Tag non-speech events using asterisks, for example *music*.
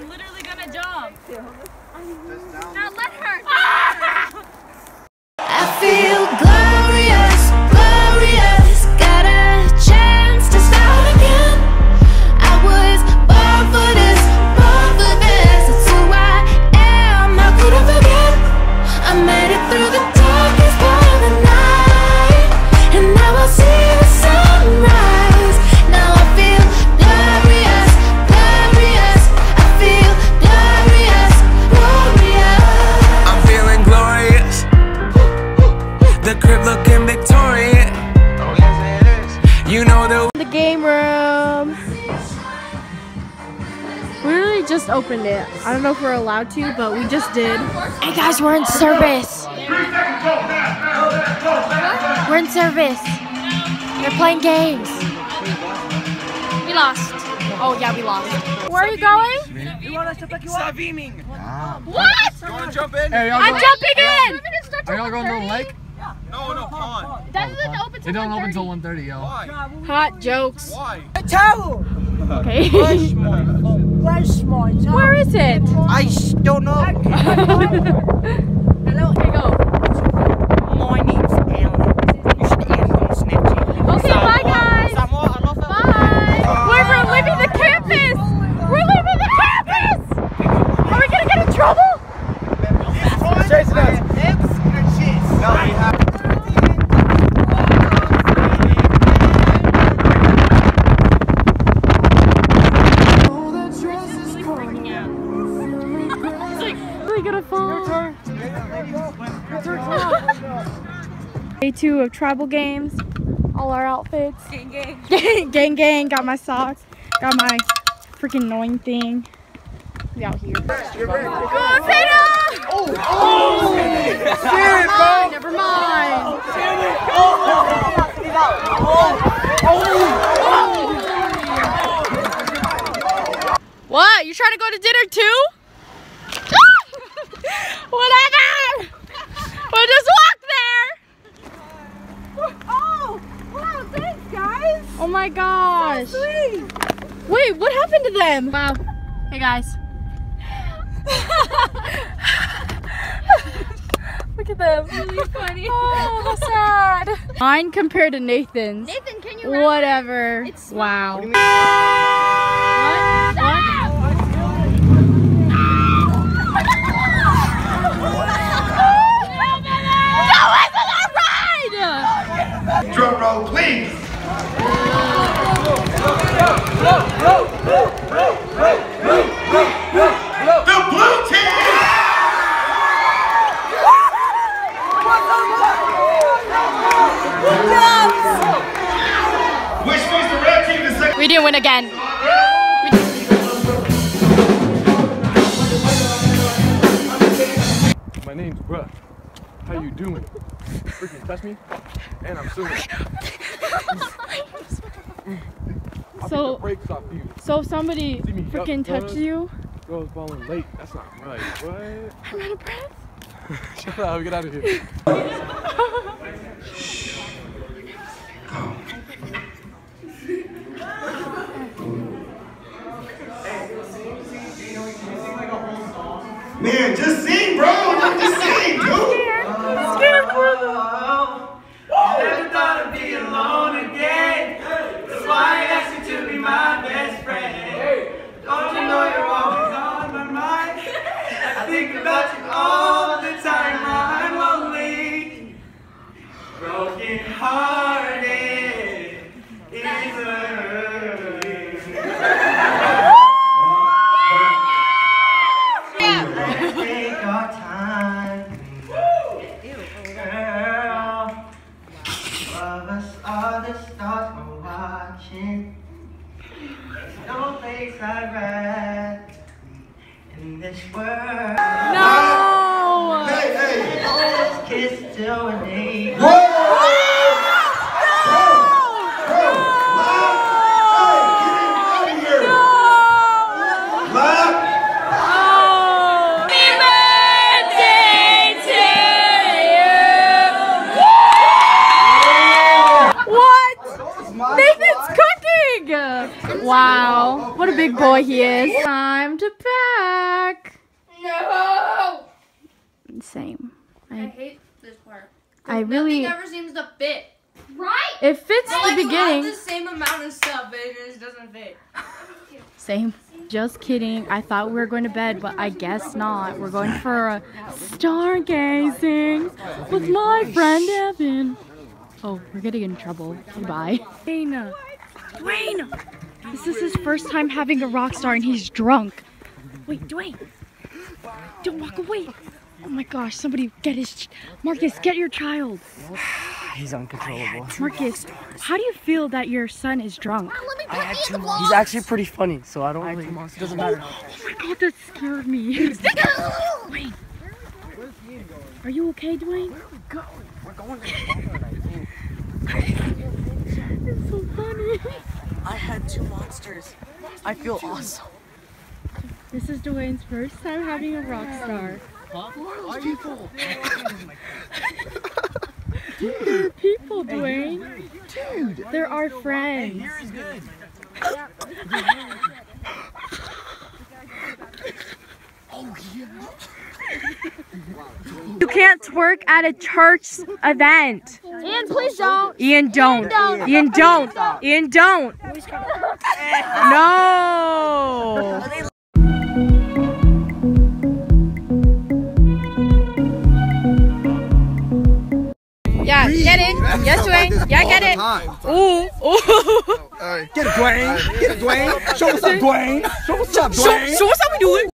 I'm literally gonna jump. Now let her. Opened it. I don't know if we're allowed to, but we just did. Hey guys, we're in service. We're in service. They're playing games. We lost. Oh yeah, we lost. Where are you going? Stop beaming. What? You want to jump in? Hey, I'm go, jumping in. are y'all going to the lake? No, no, pond. Doesn't open It don't open until 1.30, yo. Why? Hot jokes. Why? Okay. *laughs* Where is it? I don't know. *laughs* Hello. Okay, go. Day two of tribal games. All our outfits. Gang, gang. *laughs* gang, gang, gang. Got my socks. Got my freaking annoying thing. We out here. Go, Zeta! Oh, Never mind. What? You trying to go to dinner too? Whatever. We'll just walk there. Oh, wow, thanks, guys. Oh my gosh. Wait, what happened to them? Wow. Hey, guys. *laughs* Look at them. Really funny. Oh, how sad. *laughs* Mine compared to Nathan's. Nathan, can you? Whatever. It's wow. *laughs* Drum roll, please. Didn't win again. My name's Bruh. How you doing? Freaking touch me? And I'm suing. So- beat off you. So if somebody See me freaking yup, touches bruh. you, Girls falling late. That's not right. What? I'm out of breath. *laughs* Shut up. Get out of here. *laughs* Man, just sing, bro. Just sing, *laughs* dude. Scared? Scared, bro. Never thought I'd be alone again. That's why I asked you to be my best watching. No place I'd rather in this world. No! Hey, hey. Let's kiss till we're naked. Whoa! Bro, Lyle, hey, get him out of here. Lyle, What? Nathan's cooking! Wow, what a big boy he is. Time to pack. No! Same. I I, hate this part. I really, Nothing ever seems to fit. Right? it fits Like, the you have beginning. the same amount of stuff, but it just doesn't fit. Same. Just kidding. I thought we were going to bed, but I guess not. We're going for a stargazing with my friend Evan. Oh, we're getting in trouble. Goodbye. Dwayne. Dwayne. This is his first time having a rock star and he's drunk. Wait, Dwayne. Don't walk away. Oh my gosh, somebody get his. Marcus, get your child. *sighs* He's uncontrollable. *sighs* Marcus, how do you feel that your son is drunk? He's actually pretty funny, so I don't really. It doesn't matter. Oh my god, that scared me. *laughs* Dwayne. Are you okay, Dwayne? It's *laughs* *laughs* so funny. I had two monsters. I feel awesome. This is Dwayne's first time having a rock star. There are people, Dwayne. Dude. They're our friends. You can't twerk at a church event. Ian, please don't. Ian, don't. Ian, don't. Ian, don't. Ian, don't. No. Yeah, get it. Yes, Dwayne. Yeah, get it. Ooh, ooh. Get it, Dwayne. Get it, Dwayne. Show us up, Dwayne. Show what's up, Dwayne. So what's up we doing?